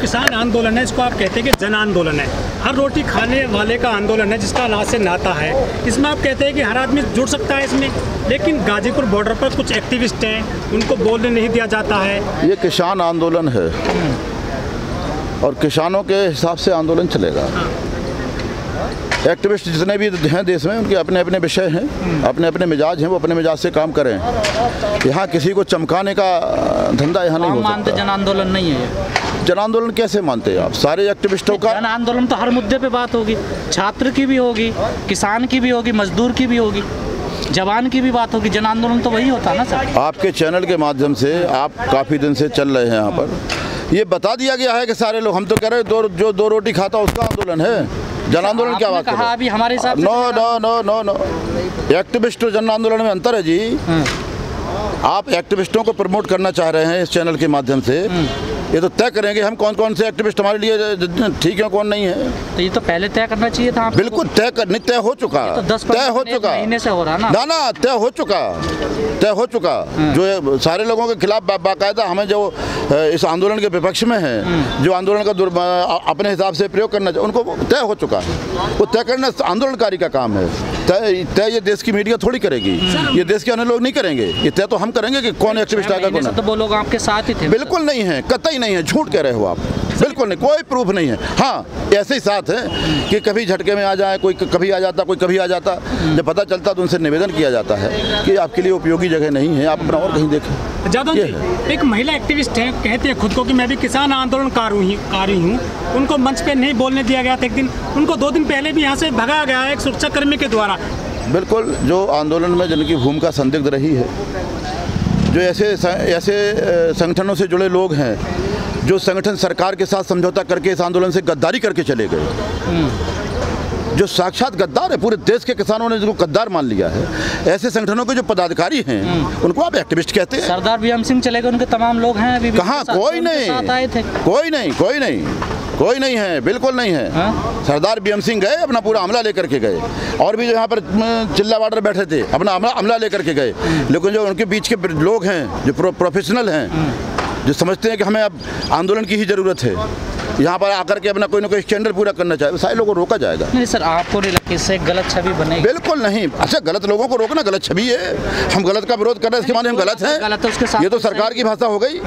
किसान आंदोलन है इसको आप कहते हैं कि जन आंदोलन है। हर रोटी खाने वाले का आंदोलन है जिसका अनाज से नाता है। इसमें आप कहते हैं कि हर आदमी जुड़ सकता है इसमें लेकिन गाजीपुर बॉर्डर पर कुछ एक्टिविस्ट हैं उनको बोलने नहीं दिया जाता है। ये किसान आंदोलन है। और किसानों के हिसाब से आंदोलन चलेगा। एक्टिविस्ट जितने भी हैं देश में उनके अपने अपने विषय हैं अपने अपने मिजाज हैं वो अपने मिजाज से काम करें। यहाँ किसी को चमकाने का धंधा यहाँ नहीं हो सकता। जन आंदोलन नहीं है ये। जन आंदोलन कैसे मानते हैं आप? सारे एक्टिविस्टों का जन आंदोलन तो हर मुद्दे पे बात होगी। छात्र की भी होगी किसान की भी होगी मजदूर की भी होगी जवान की भी बात होगी। जन आंदोलन तो वही होता है ना सर। आपके चैनल के माध्यम से आप काफ़ी दिन से चल रहे हैं यहाँ पर। ये बता दिया गया है कि सारे लोग हम तो कह रहे हैं दो जो दो रोटी खाता उसका आंदोलन है। जन आंदोलन क्या बात कहा अभी हमारे हिसाब से no no no no no. Activist और जन आंदोलन में अंतर है जी। आप एक्टिविस्टों को प्रमोट करना चाह रहे हैं इस चैनल के माध्यम से ये तो तय करेंगे हम कौन कौन से एक्टिविस्ट हमारे लिए ठीक है कौन नहीं है। तो ये तो पहले तय करना चाहिए था बिल्कुल तय कर नहीं तय हो चुका। तो दस तय हो चुका। महीने से हो रहा ना। ना ना तय हो चुका। तय हो चुका। जो सारे लोगों के खिलाफ बा, बाकायदा हमें जो इस आंदोलन के विपक्ष में है जो आंदोलन का अपने हिसाब से प्रयोग करना चाहिए उनको तय हो चुका। वो तय करना आंदोलनकारी का काम है। तय तय ये देश की मीडिया थोड़ी करेगी। ये देश के अन्य लोग नहीं करेंगे। ये तय तो हम करेंगे कि कौन एक्टिविस्ट आएगा कौन तो वो लोग आपके साथ ही थे। बिल्कुल नहीं है कतई नहीं है झूठ कह रहे हो आप। बिल्कुल नहीं कोई प्रूफ नहीं है। हाँ ऐसे ही साथ है कि कभी झटके में आ जाए कोई कभी आ जाता कोई कभी आ जाता। जब पता चलता तो उनसे निवेदन किया जाता है कि आपके लिए उपयोगी जगह नहीं है आप अपना और कहीं देखें। जादव जी एक महिला एक्टिविस्ट है कहती है खुद को कि मैं भी किसान आंदोलनकार कारी हूँ। उनको मंच पे नहीं बोलने दिया गया था एक दिन। उनको दो दिन पहले भी यहाँ से भगाया गया है एक सुरक्षाकर्मी के द्वारा। बिल्कुल जो आंदोलन में जिनकी भूमिका संदिग्ध रही है जो ऐसे ऐसे संगठनों से जुड़े लोग हैं जो संगठन सरकार के साथ समझौता करके इस आंदोलन से गद्दारी करके चले गए। जो साक्षात गद्दार है पूरे देश के किसानों ने जिनको गद्दार मान लिया है ऐसे संगठनों के जो पदाधिकारी हैं उनको आप एक्टिविस्ट कहते हैं? सरदार भीम सिंह चले गए उनके तमाम लोग हैं अभी कहाँ? कोई उनके आए थे। नहीं कोई नहीं कोई नहीं। कोई नहीं है बिल्कुल नहीं है। हाँ? सरदार बीएम सिंह गए अपना पूरा अमला लेकर के गए। और भी जो यहाँ पर चिल्ला बार्डर बैठे थे अपना अमला अमला लेकर के गए। लेकिन जो उनके बीच के लोग हैं जो प्रो, प्रोफेशनल हैं जो समझते हैं कि हमें अब आंदोलन की ही ज़रूरत है। यहाँ पर आकर के अपना कोई ना कोई स्टैंडर्ड पूरा करना चाहे सारे लोगों को रोका जाएगा। नहीं सर आपको नहीं लगता इससे गलत छवि बने बिल्कुल नहीं। अच्छा गलत लोगों को रोकना गलत छवि है। हम गलत का विरोध कर रहे हैं इसके माने हम गलत हैं। गलत है, उसके साथ ये तो तो सरकार की भाषा हो गई।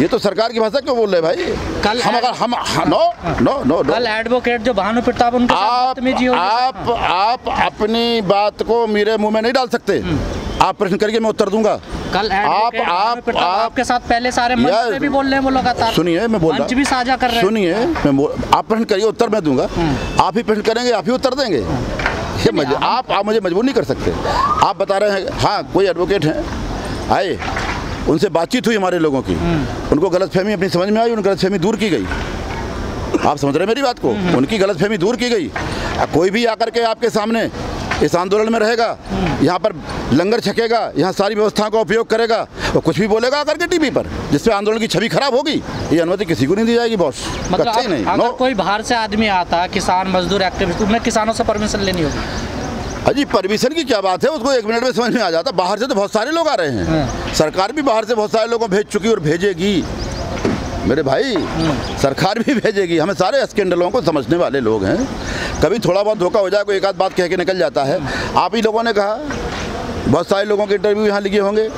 ये तो सरकार की भाषा क्यों बोल रहे भाई? कल हम अगर हम नो नो नो कल एडवोकेट जो भानु प्रताप उनके आप आप आप अपनी बात को मेरे मुँह में नहीं डाल सकते। आप प्रश्न करिए मैं उत्तर दूँगा। कल आप आप आपके साथ पहले सारे मंच पे भी बोल रहे हैं वो लगातार। सुनिए मैं बोल रहा भी साझा कर रहे हैं। सुनिए मैं बोल- आप प्रश्न करिए उत्तर मैं दूँगा। आप ही प्रश्न करेंगे आप ही उत्तर देंगे। ये मज, आप आप मुझे मजबूर नहीं कर सकते। आप बता रहे हैं हाँ कोई एडवोकेट हैं? आए उनसे बातचीत हुई हमारे लोगों की। उनको गलतफहमी अपनी समझ में आई उन गलतफहमी दूर की गई। आप समझ रहे हैं मेरी बात को? उनकी गलतफहमी दूर की गई। कोई भी आकर के आपके सामने इस आंदोलन में रहेगा यहाँ पर लंगर छकेगा यहाँ सारी व्यवस्थाओं का उपयोग करेगा और कुछ भी बोलेगा आकर के टीवी पर जिससे आंदोलन की छवि खराब होगी ये अनुमति किसी को नहीं दी जाएगी बॉस। मतलब ही नहीं अगर कोई बाहर से आदमी आता किसान मजदूर एक्टिविस्ट उन्हें किसानों से परमिशन लेनी होगी। अजी परमिशन की क्या बात है? उसको एक मिनट में समझ में आ जाता। बाहर से तो बहुत सारे लोग आ रहे हैं। सरकार भी बाहर से बहुत सारे लोगों को भेज चुकी और भेजेगी। मेरे भाई सरकार भी भेजेगी। हमें सारे स्कैंडलों को समझने वाले लोग हैं। कभी थोड़ा बहुत धोखा हो जाए कोई एक आध बात कह के निकल जाता है। आप ही लोगों ने कहा। बहुत सारे लोगों के इंटरव्यू यहाँ लिखे होंगे।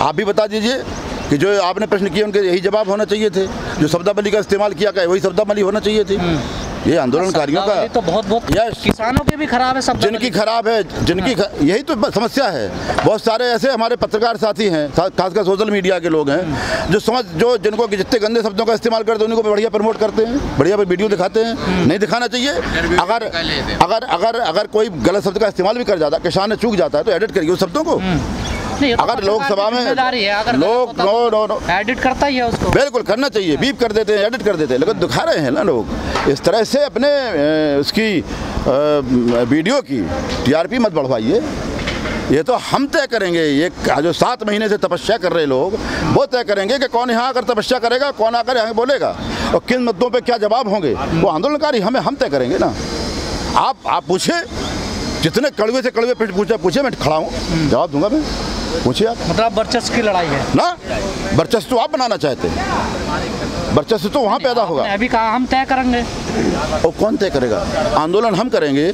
आप भी बता दीजिए कि जो आपने प्रश्न किए उनके यही जवाब होना चाहिए थे। जो शब्दावली का इस्तेमाल किया गया वही शब्दावली होना चाहिए थी। ये आंदोलनकारियों का तो बहुत बहुत Yes. किसानों के भी खराब है सब जिनकी खराब है जिनकी ख... यही तो समस्या है। बहुत सारे ऐसे हमारे पत्रकार साथी हैं सा- खासकर सोशल मीडिया के लोग हैं जो समझ जो जिनको कि जितने गंदे शब्दों का इस्तेमाल करते हैं उनको बढ़िया प्रमोट करते हैं बढ़िया वीडियो दिखाते हैं नहीं दिखाना चाहिए। अगर अगर अगर अगर कोई गलत शब्द का इस्तेमाल भी कर जाता है किसान चूक जाता है तो एडिट करिए उस शब्दों को। नहीं, अगर लोकसभा में लोग नो नो नो। एडिट करता ही है उसको। बिल्कुल करना चाहिए बीप कर देते हैं एडिट कर देते हैं लेकिन दिखा रहे हैं ना लोग। इस तरह से अपने उसकी वीडियो की टीआरपी मत बढ़वाइए। ये तो हम तय करेंगे ये जो सात महीने से तपस्या कर रहे लोग वो तय करेंगे कि कौन यहाँ आकर तपस्या करेगा कौन आकर यहाँ बोलेगा। और किन मुद्दों पे क्या जवाब होंगे वो आंदोलनकारी हमें हम तय करेंगे ना। आप आप पूछे जितने कड़वे से कड़वे पूछे पूछे मैं खड़ा हूँ। जवाब दूँगा मैं। पूछिए आप। मतलब वर्चस्व की लड़ाई है। ना? वर्चस्व तो आप बनाना चाहते हैं। वर्चस्व तो वहाँ पैदा होगा। अभी कहा हम तय करेंगे। और कौन तय करेगा? आंदोलन हम करेंगे।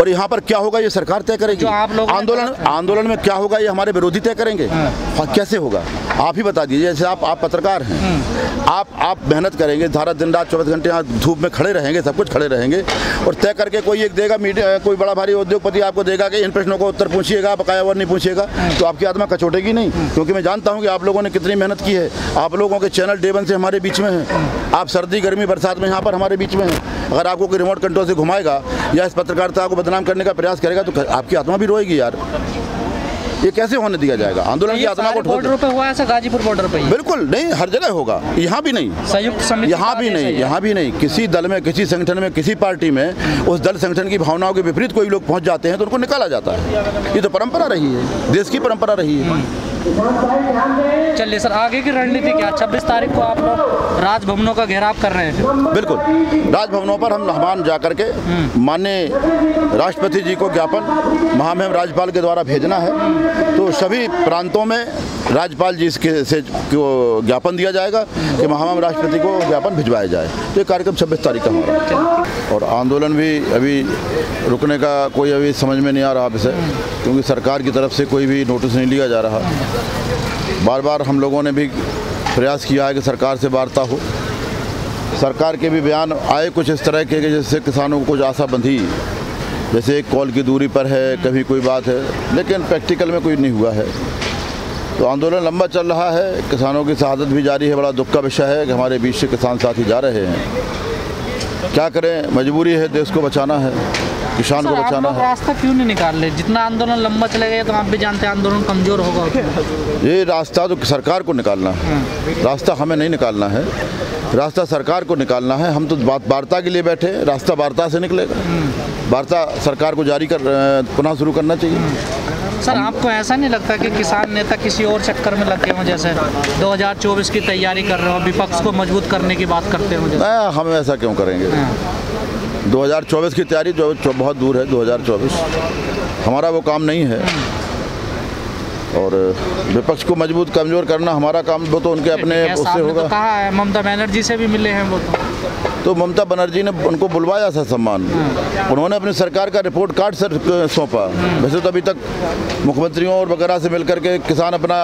और यहाँ पर क्या होगा ये सरकार तय करेगी। आप लोगों आंदोलन आंदोलन में क्या होगा ये हमारे विरोधी तय करेंगे। हाँ, कैसे होगा? आप ही बता दीजिए जैसे आप आप पत्रकार हैं। आप आप मेहनत करेंगे सारा दिन रात चौबीस घंटे यहाँ धूप में खड़े रहेंगे सब कुछ खड़े रहेंगे और तय करके कोई एक देगा मीडिया कोई बड़ा भारी उद्योगपति आपको देगा कि इन प्रश्नों को उत्तर पूछिएगा बकाया और नहीं पूछिएगा तो आपकी आत्मा कचोटेगी नहीं। क्योंकि मैं जानता हूँ कि आप लोगों ने कितनी मेहनत की है। आप लोगों के चैनल डे वन से हमारे बीच में हैं। आप सर्दी गर्मी बरसात में यहाँ पर हमारे बीच में हैं। अगर आपको कोई रिमोट कंट्रोल से घुमाएगा या इस पत्रकारिता को बदनाम करने का प्रयास करेगा तो आपकी आत्मा भी रोएगी यार। ये कैसे होने दिया जाएगा? आंदोलन की आत्मा को बॉर्डरों पे हुआ ऐसा गाजीपुर बॉर्डर पे बिल्कुल नहीं हर जगह होगा। यहाँ भी नहीं। संयुक्त समिति यहाँ भी नहीं यहाँ भी नहीं। किसी दल में किसी संगठन में किसी पार्टी में उस दल संगठन की भावनाओं के विपरीत कोई लोग पहुँच जाते हैं तो उनको निकाला जाता है। ये तो परंपरा रही है। देश की परंपरा रही है। चलिए सर आगे की रणनीति क्या? छब्बीस तारीख को आप लोग राजभवनों का घेराव कर रहे हैं बिल्कुल। राजभवनों पर हम मेहमान जा करके माननीय राष्ट्रपति जी को ज्ञापन महामहिम राज्यपाल के द्वारा भेजना है। तो सभी प्रांतों में राज्यपाल जी इसके से ज्ञापन दिया जाएगा कि महामहिम राष्ट्रपति को ज्ञापन भिजवाया जाए। तो ये कार्यक्रम छब्बीस तारीख का हमारा और आंदोलन भी अभी रुकने का कोई अभी समझ में नहीं आ रहा विषय क्योंकि सरकार की तरफ़ से कोई भी नोटिस नहीं लिया जा रहा। बार बार हम लोगों ने भी प्रयास किया है कि सरकार से वार्ता हो। सरकार के भी बयान आए कुछ इस तरह के कि जिससे किसानों को कुछ आशा बंधी जैसे एक कॉल की दूरी पर है, कभी कोई बात है, लेकिन प्रैक्टिकल में कोई नहीं हुआ है। तो आंदोलन लंबा चल रहा है, किसानों की शहादत भी जारी है, बड़ा दुख का विषय है कि हमारे बीच से किसान साथी जा रहे हैं। क्या करें? मजबूरी है, देश को बचाना है। किसान को बचाना है। रास्ता क्यों नहीं निकाल रहे? जितना आंदोलन लंबा चलेगा तो आप भी जानते हैं आंदोलन कमज़ोर होगा ये रास्ता तो सरकार को निकालना है। रास्ता हमें नहीं निकालना है। रास्ता सरकार को निकालना है। हम तो बात वार्ता के लिए बैठे रास्ता वार्ता से निकलेगा। वार्ता सरकार को जारी कर पुनः शुरू करना चाहिए। सर आपको ऐसा नहीं लगता कि किसान नेता किसी और चक्कर में लगे हों? जैसे 2024 की तैयारी कर रहे हो विपक्ष को मज़बूत करने की बात करते हो हम ऐसा क्यों करेंगे? 2024 की तैयारी जो बहुत दूर है 2024 हमारा वो काम नहीं है। और विपक्ष को मज़बूत कमज़ोर करना हमारा काम वो तो उनके अपने उससे होगा तो कहा है ममता बनर्जी से भी मिले हैं वो तो। तो ममता बनर्जी ने उनको बुलवाया था सम्मान। उन्होंने अपनी सरकार का रिपोर्ट कार्ड सर सौंपा। वैसे तो अभी तक मुख्यमंत्रियों और वगैरह से मिलकर के किसान अपना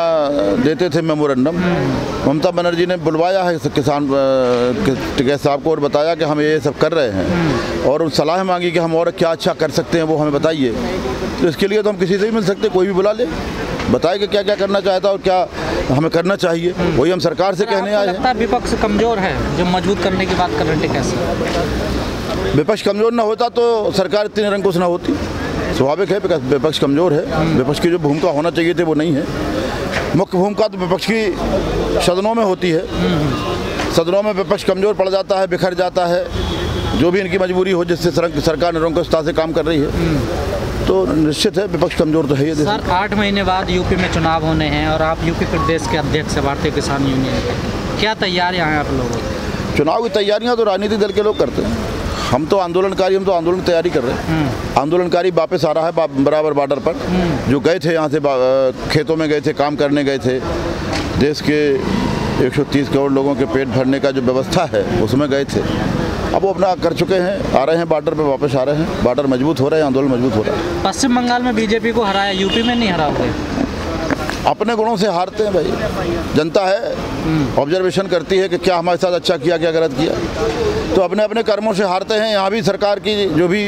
देते थे मेमोरेंडम। ममता बनर्जी ने बुलवाया है किसान टिकैत साहब को और बताया कि हम ये सब कर रहे हैं। और सलाह मांगी कि हम और क्या अच्छा कर सकते हैं वो हमें बताइए। तो इसके लिए तो हम किसी से भी मिल सकते कोई भी बुला ले। बताए कि क्या क्या करना चाहता है और क्या हमें करना चाहिए वही हम सरकार से कहने आए हैं। विपक्ष कमज़ोर है जो मज़बूत करने की बात कर रहे थे कैसे? विपक्ष कमज़ोर ना होता तो सरकार इतनी निरंकुश ना होती। स्वाभाविक है विपक्ष कमज़ोर है। विपक्ष की जो भूमिका होना चाहिए थी वो नहीं है। मुख्य भूमिका तो विपक्ष की सदनों में होती है। सदनों में विपक्ष कमज़ोर पड़ जाता है बिखर जाता है। जो भी इनकी मजबूरी हो जिससे सरकार निरंकुशता से काम कर रही है। तो निश्चित है विपक्ष कमज़ोर तो है में। सर आठ महीने बाद यूपी में चुनाव होने हैं और आप यूपी प्रदेश के अध्यक्ष हैं भारतीय किसान यूनियन के। क्या तैयारियाँ हैं आप लोगों की? चुनाव की तैयारियाँ तो राजनीतिक दल के लोग करते हैं। हम तो आंदोलनकारी हम तो आंदोलन की तैयारी कर रहे हैं। आंदोलनकारी वापस आ रहा है बराबर बॉर्डर पर। जो गए थे यहाँ से खेतों में गए थे काम करने गए थे। देश के 130 करोड़ लोगों के पेट भरने का जो व्यवस्था है उसमें गए थे। अब वो अपना कर चुके हैं आ रहे हैं बॉर्डर पे वापस आ रहे हैं। बॉर्डर मज़बूत हो रहा है आंदोलन मज़बूत हो रहा है। पश्चिम बंगाल में बीजेपी को हराया यूपी में नहीं हराओगे? अपने गुणों से हारते हैं भाई। जनता है ऑब्जर्वेशन करती है कि क्या हमारे साथ अच्छा किया क्या गलत किया। तो अपने अपने कर्मों से हारते हैं यहाँ भी सरकार की जो भी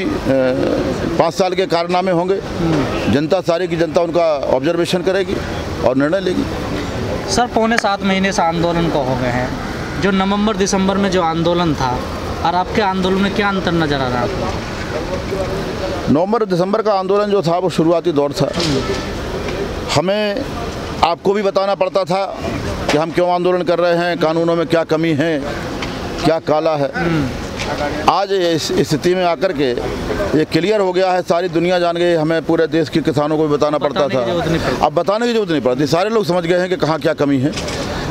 पाँच साल के कारनामे होंगे जनता सारी की जनता उनका ऑब्जर्वेशन करेगी और निर्णय लेगी। सर पौने सात महीने से आंदोलन को हो गए हैं? जो नवंबर दिसंबर में जो आंदोलन था और आपके आंदोलन में क्या अंतर नज़र आ रहा है? आपको नवंबर दिसंबर का आंदोलन जो था वो शुरुआती दौर था। हमें आपको भी बताना पड़ता था कि हम क्यों आंदोलन कर रहे हैं कानूनों में क्या कमी है क्या काला है। आज इस स्थिति में आकर के ये क्लियर हो गया है सारी दुनिया जान गई हमें पूरे देश के किसानों को भी बताना पड़ता था। अब बताने की ज़रूरत नहीं पड़ती सारे लोग समझ गए हैं कि कहाँ क्या कमी है।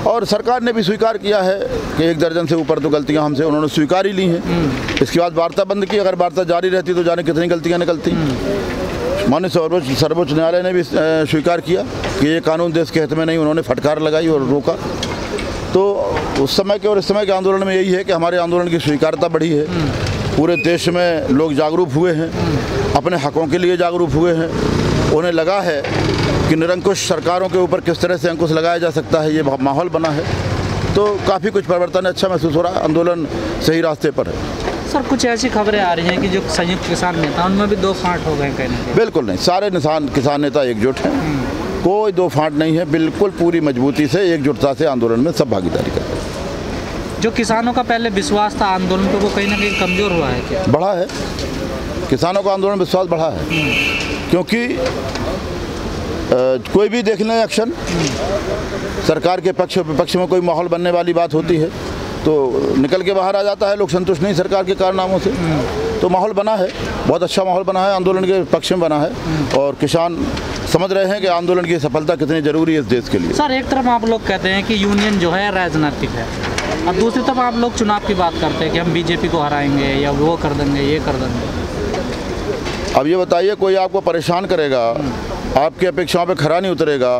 और सरकार ने भी स्वीकार किया है कि एक दर्जन से ऊपर तो गलतियाँ हमसे उन्होंने स्वीकार ही ली हैं। इसके बाद वार्ता बंद की अगर वार्ता जारी रहती तो जाने कितनी गलतियाँ निकलती। माननीय सर्वोच्च सर्वोच्च न्यायालय ने भी स्वीकार किया कि ये कानून देश के हित में नहीं उन्होंने फटकार लगाई और रोका। तो उस समय के और इस समय के आंदोलन में यही है कि हमारे आंदोलन की स्वीकारता बढ़ी है। पूरे देश में लोग जागरूक हुए हैं। अपने हकों के लिए जागरूक हुए हैं। उन्हें लगा है कि निरंकुश सरकारों के ऊपर किस तरह से अंकुश लगाया जा सकता है ये माहौल बना है। तो काफ़ी कुछ परिवर्तन अच्छा महसूस हो रहा है आंदोलन सही रास्ते पर है। सर कुछ ऐसी खबरें आ रही हैं कि जो संयुक्त किसान नेता उनमें भी दो फांट हो गए कहीं बिल्कुल नहीं सारे निशान किसान नेता एकजुट हैं। कोई दो फांट नहीं है बिल्कुल पूरी मजबूती से एकजुटता से आंदोलन में सब भागीदारी करते हैं। जो किसानों का पहले विश्वास था आंदोलन पर वो कहीं ना कहीं कमज़ोर हुआ है क्या? बढ़ा है। किसानों का आंदोलन विश्वास बढ़ा है। क्योंकि कोई भी देख लें एक्शन, सरकार के पक्ष विपक्ष में कोई माहौल बनने वाली बात होती है तो निकल के बाहर आ जाता है, लोग संतुष्ट नहीं सरकार के कारनामों से। तो माहौल बना है, बहुत अच्छा माहौल बना है, आंदोलन के पक्ष में बना है, और किसान समझ रहे हैं कि आंदोलन की सफलता कितनी ज़रूरी है इस देश के लिए। सर, एक तरफ़ आप लोग कहते हैं कि यूनियन जो है राजनीतिक है, और दूसरी तरफ़ आप लोग चुनाव की बात करते हैं कि हम बीजेपी को हराएँगे या वो कर देंगे, ये कर देंगे। अब ये बताइए कोई आपको परेशान करेगा? आपकी अपेक्षाओं पे खरा नहीं उतरेगा?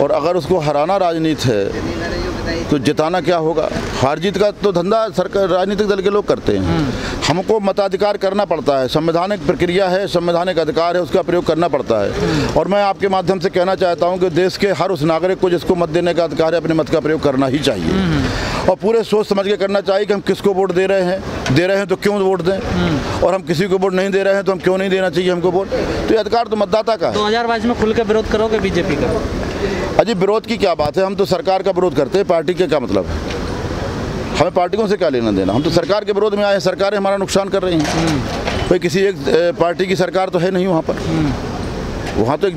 और अगर उसको हराना राजनीति है तो जिताना क्या होगा? हार जीत का तो धंधा सरकार राजनीतिक दल के लोग करते हैं। हमको मताधिकार करना पड़ता है। संवैधानिक प्रक्रिया है संवैधानिक अधिकार है उसका प्रयोग करना पड़ता है। और मैं आपके माध्यम से कहना चाहता हूँ कि देश के हर उस नागरिक को जिसको मत देने का अधिकार है अपने मत का प्रयोग करना ही चाहिए। और पूरे सोच समझ के करना चाहिए कि हम किसको वोट दे रहे हैं। दे रहे हैं तो क्यों वोट दें? और हम किसी को वोट नहीं दे रहे हैं तो हम क्यों नहीं देना चाहिए हमको वोट? तो ये अधिकार तो मतदाता का है। 2022 में खुल के विरोध करोगे बीजेपी का? अजी विरोध की क्या बात है? हम तो सरकार का विरोध करते हैं पार्टी के क्या मतलब? है हमें पार्टियों से क्या लेना देना? हम तो सरकार के विरोध में आए हैं सरकारें हमारा नुकसान कर रही हैं। कोई किसी एक पार्टी की सरकार तो है नहीं वहाँ पर। वहाँ तो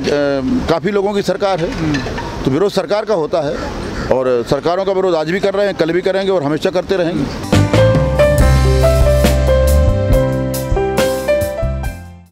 काफ़ी लोगों की सरकार है। तो विरोध सरकार का होता है। और सरकारों का विरोध आज भी कर रहे हैं, कल भी करेंगे और हमेशा करते रहेंगे।